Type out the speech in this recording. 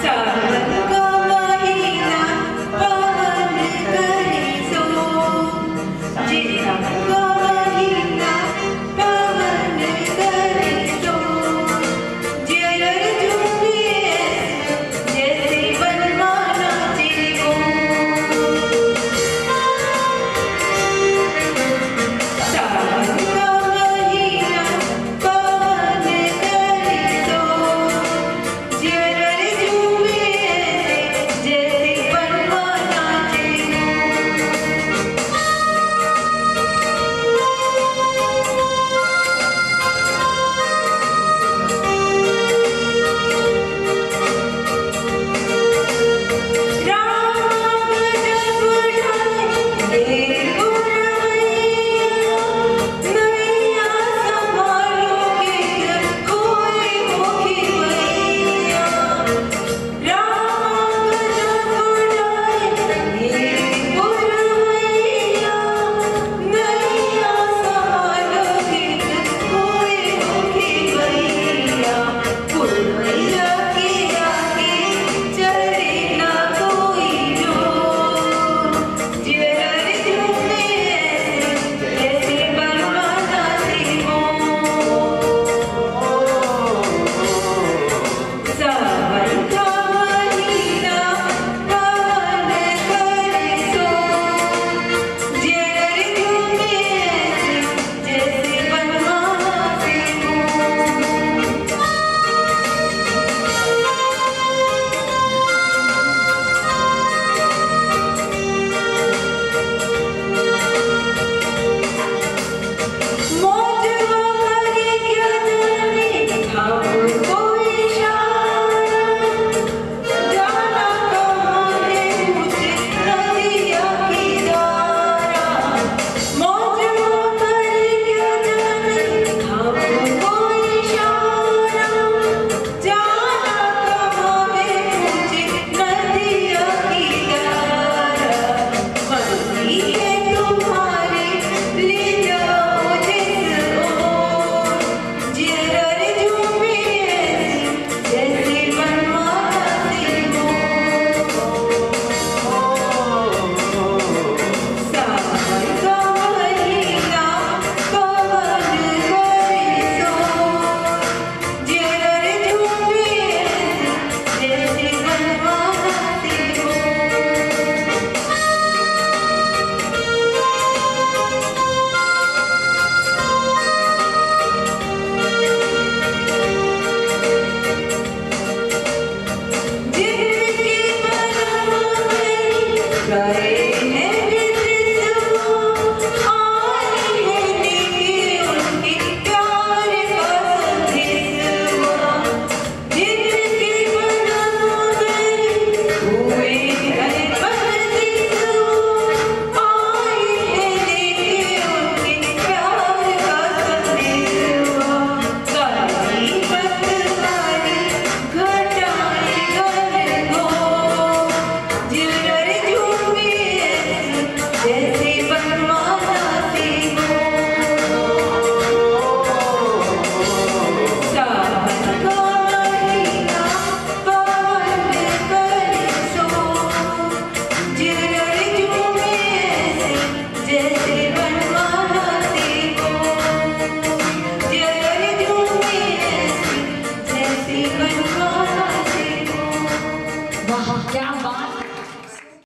Go!